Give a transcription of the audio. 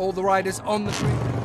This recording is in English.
All the riders on the tree.